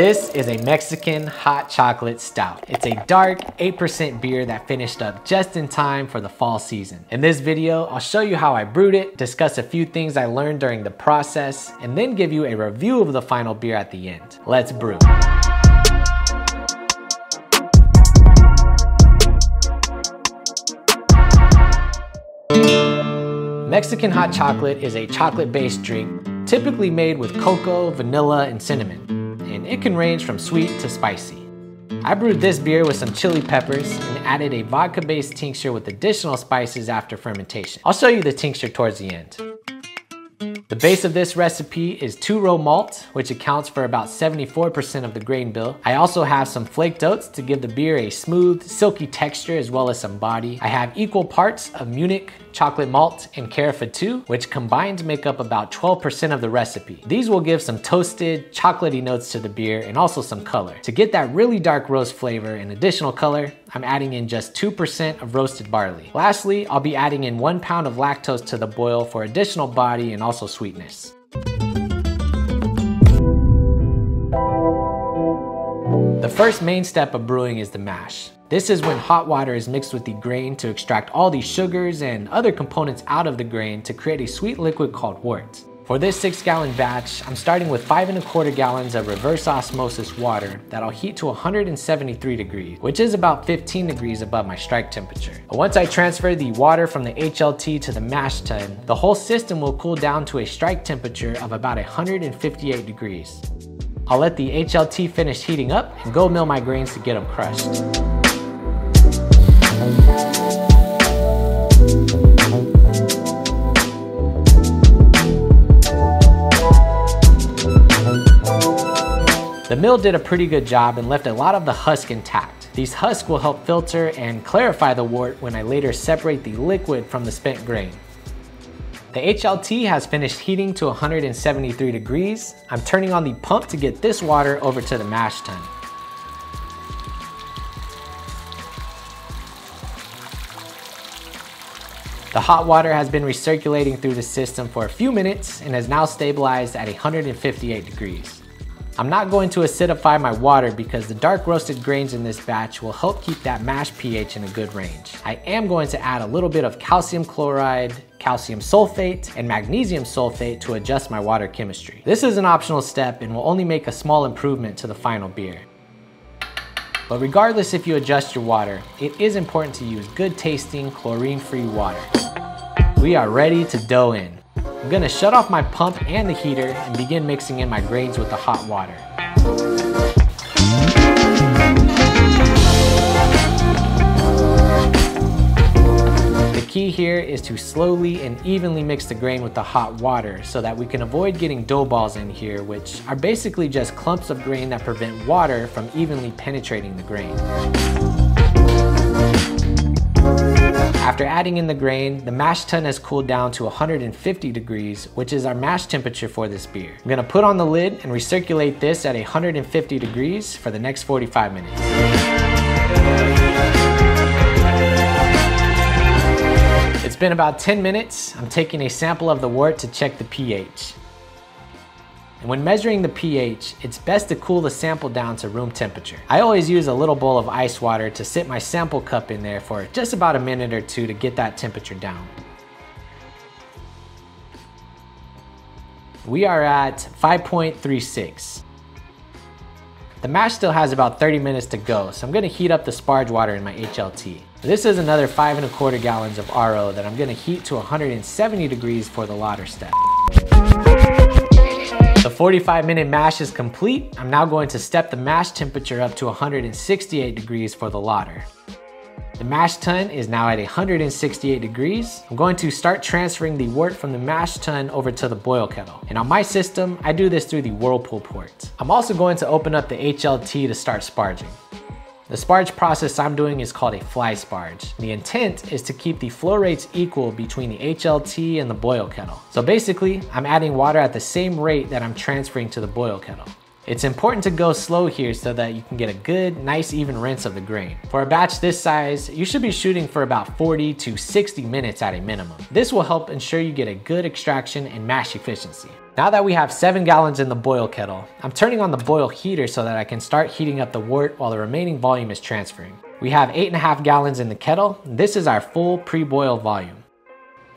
This is a Mexican hot chocolate stout. It's a dark 8% beer that finished up just in time for the fall season. In this video, I'll show you how I brewed it, discuss a few things I learned during the process, and then give you a review of the final beer at the end. Let's brew. Mexican hot chocolate is a chocolate-based drink typically made with cocoa, vanilla, and cinnamon, and it can range from sweet to spicy. I brewed this beer with some chili peppers and added a vodka-based tincture with additional spices after fermentation. I'll show you the tincture towards the end. The base of this recipe is two row malt, which accounts for about 74% of the grain bill. I also have some flaked oats to give the beer a smooth, silky texture as well as some body. I have equal parts of Munich chocolate malt and Carafa 2, which combined make up about 12% of the recipe. These will give some toasted, chocolatey notes to the beer and also some color. To get that really dark roast flavor and additional color, I'm adding in just 2% of roasted barley. Lastly, I'll be adding in one pound of lactose to the boil for additional body and also sweetness. The first main step of brewing is the mash. This is when hot water is mixed with the grain to extract all the sugars and other components out of the grain to create a sweet liquid called wort. For this six gallon batch, I'm starting with five and a quarter gallons of reverse osmosis water that I'll heat to 173 degrees, which is about 15 degrees above my strike temperature. Once I transfer the water from the HLT to the mash tun, the whole system will cool down to a strike temperature of about 158 degrees. I'll let the HLT finish heating up and go mill my grains to get them crushed. The mill did a pretty good job and left a lot of the husk intact. These husks will help filter and clarify the wort when I later separate the liquid from the spent grain. The HLT has finished heating to 173 degrees. I'm turning on the pump to get this water over to the mash tun. The hot water has been recirculating through the system for a few minutes and has now stabilized at 158 degrees. I'm not going to acidify my water because the dark roasted grains in this batch will help keep that mash pH in a good range. I am going to add a little bit of calcium chloride, calcium sulfate, and magnesium sulfate to adjust my water chemistry. This is an optional step and will only make a small improvement to the final beer. But regardless if you adjust your water, it is important to use good tasting chlorine-free water. We are ready to dough in. I'm gonna shut off my pump and the heater and begin mixing in my grains with the hot water. The key here is to slowly and evenly mix the grain with the hot water so that we can avoid getting dough balls in here, which are basically just clumps of grain that prevent water from evenly penetrating the grain. After adding in the grain, the mash tun has cooled down to 150 degrees, which is our mash temperature for this beer. I'm gonna put on the lid and recirculate this at 150 degrees for the next 45 minutes. It's been about 10 minutes. I'm taking a sample of the wort to check the pH. When measuring the pH, it's best to cool the sample down to room temperature. I always use a little bowl of ice water to sit my sample cup in there for just about a minute or two to get that temperature down. We are at 5.36. The mash still has about 30 minutes to go, so I'm gonna heat up the sparge water in my HLT. This is another five and a quarter gallons of RO that I'm gonna heat to 170 degrees for the lauter step. The 45 minute mash is complete. I'm now going to step the mash temperature up to 168 degrees for the lauter. The mash tun is now at 168 degrees. I'm going to start transferring the wort from the mash tun over to the boil kettle. And on my system, I do this through the Whirlpool port. I'm also going to open up the HLT to start sparging. The sparge process I'm doing is called a fly sparge. The intent is to keep the flow rates equal between the HLT and the boil kettle. So basically, I'm adding water at the same rate that I'm transferring to the boil kettle. It's important to go slow here so that you can get a good, nice even rinse of the grain. For a batch this size, you should be shooting for about 40 to 60 minutes at a minimum. This will help ensure you get a good extraction and mash efficiency. Now that we have seven gallons in the boil kettle, I'm turning on the boil heater so that I can start heating up the wort while the remaining volume is transferring. We have eight and a half gallons in the kettle. This is our full pre-boil volume.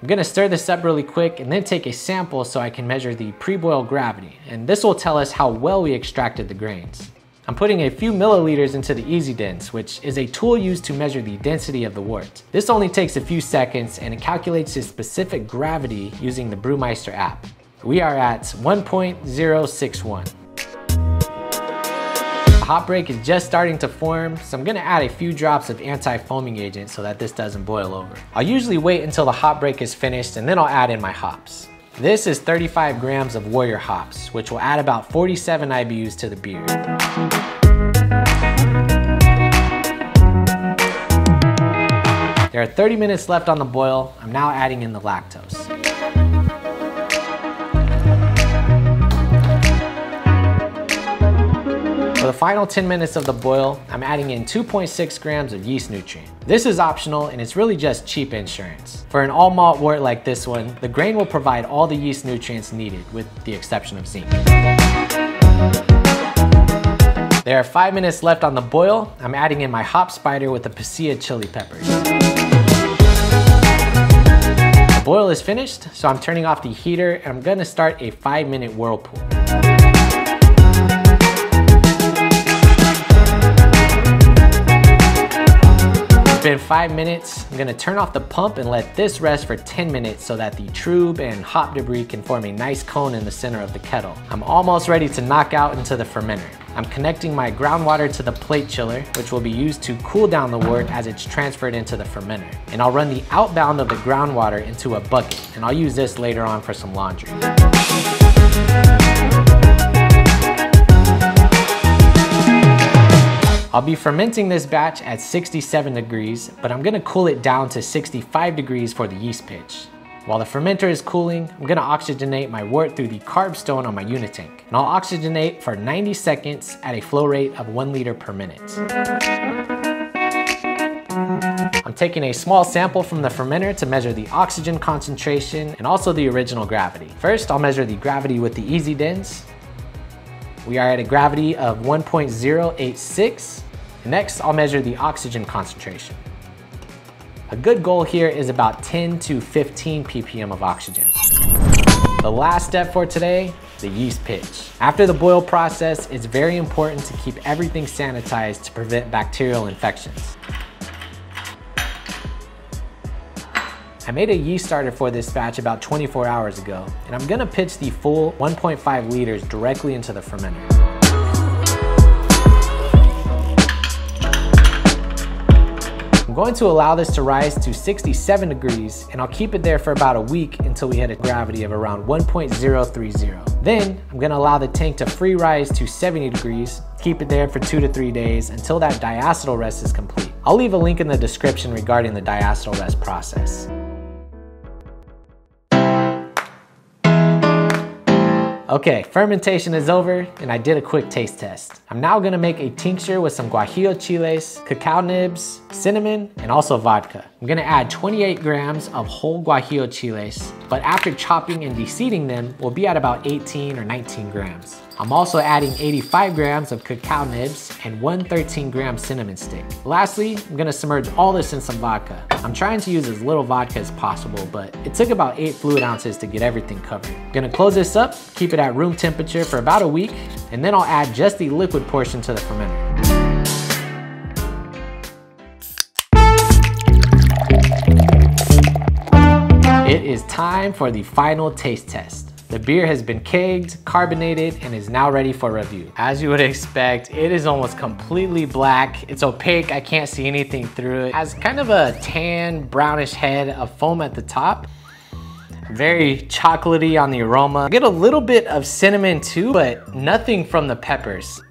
I'm gonna stir this up really quick and then take a sample so I can measure the pre-boil gravity. And this will tell us how well we extracted the grains. I'm putting a few milliliters into the EasyDens, which is a tool used to measure the density of the wort. This only takes a few seconds and it calculates the specific gravity using the Brewmeister app. We are at 1.061. The hot break is just starting to form, so I'm gonna add a few drops of anti-foaming agent so that this doesn't boil over. I'll usually wait until the hot break is finished and then I'll add in my hops. This is 35 grams of Warrior hops, which will add about 47 IBUs to the beer. There are 30 minutes left on the boil. I'm now adding in the lactose. For the final 10 minutes of the boil, I'm adding in 2.6 grams of yeast nutrient. This is optional and it's really just cheap insurance. For an all malt wort like this one, the grain will provide all the yeast nutrients needed with the exception of zinc. There are five minutes left on the boil. I'm adding in my hop spider with the Pasilla chili peppers. The boil is finished, so I'm turning off the heater and I'm gonna start a five minute whirlpool. Five minutes. I'm gonna turn off the pump and let this rest for 10 minutes so that the trub and hop debris can form a nice cone in the center of the kettle. I'm almost ready to knock out into the fermenter. I'm connecting my groundwater to the plate chiller, which will be used to cool down the wort as it's transferred into the fermenter. And I'll run the outbound of the groundwater into a bucket, and I'll use this later on for some laundry. I'll be fermenting this batch at 67 degrees, but I'm gonna cool it down to 65 degrees for the yeast pitch. While the fermenter is cooling, I'm gonna oxygenate my wort through the carb stone on my unitank. And I'll oxygenate for 90 seconds at a flow rate of one liter per minute. I'm taking a small sample from the fermenter to measure the oxygen concentration and also the original gravity. First, I'll measure the gravity with the EasyDens. We are at a gravity of 1.086. Next, I'll measure the oxygen concentration. A good goal here is about 10 to 15 ppm of oxygen. The last step for today, the yeast pitch. After the boil process, it's very important to keep everything sanitized to prevent bacterial infections. I made a yeast starter for this batch about 24 hours ago, and I'm gonna pitch the full 1.5 liters directly into the fermenter. I'm going to allow this to rise to 67 degrees and I'll keep it there for about a week until we hit a gravity of around 1.030. Then I'm gonna allow the tank to free rise to 70 degrees, keep it there for two to three days until that diacetyl rest is complete. I'll leave a link in the description regarding the diacetyl rest process. Okay, fermentation is over and I did a quick taste test. I'm now gonna make a tincture with some guajillo chiles, cacao nibs, cinnamon, and also vodka. I'm gonna add 28 grams of whole guajillo chiles, but after chopping and deseeding them, we'll be at about 18 or 19 grams. I'm also adding 85 grams of cacao nibs and one 13 gram cinnamon stick. Lastly, I'm gonna submerge all this in some vodka. I'm trying to use as little vodka as possible, but it took about eight fluid ounces to get everything covered. I'm gonna close this up, keep it at room temperature for about a week, and then I'll add just the liquid portion to the fermenter. Is time for the final taste test. The beer has been kegged, carbonated, and is now ready for review. As you would expect, it is almost completely black. It's opaque, I can't see anything through it. it has kind of a tan, brownish head of foam at the top. Very chocolatey on the aroma. I get a little bit of cinnamon too, but nothing from the peppers.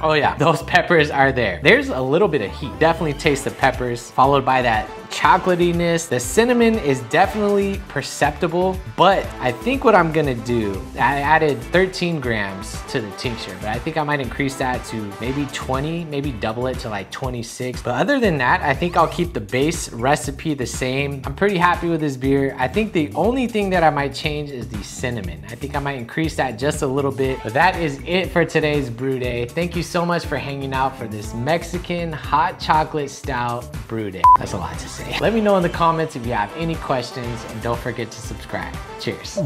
Oh yeah, those peppers are there. There's a little bit of heat. Definitely taste the peppers, followed by that chocolatiness. The cinnamon is definitely perceptible, but I think what I'm gonna do, I added 13 grams to the tincture, but I think I might increase that to maybe 20, maybe double it to like 26. But other than that, I think I'll keep the base recipe the same. I'm pretty happy with this beer. I think the only thing that I might change is the cinnamon. I think I might increase that just a little bit. But that is it for today's brew day. Thank you so much for hanging out for this Mexican hot chocolate stout brew day. That's a lot to say. Let me know in the comments if you have any questions and don't forget to subscribe. Cheers.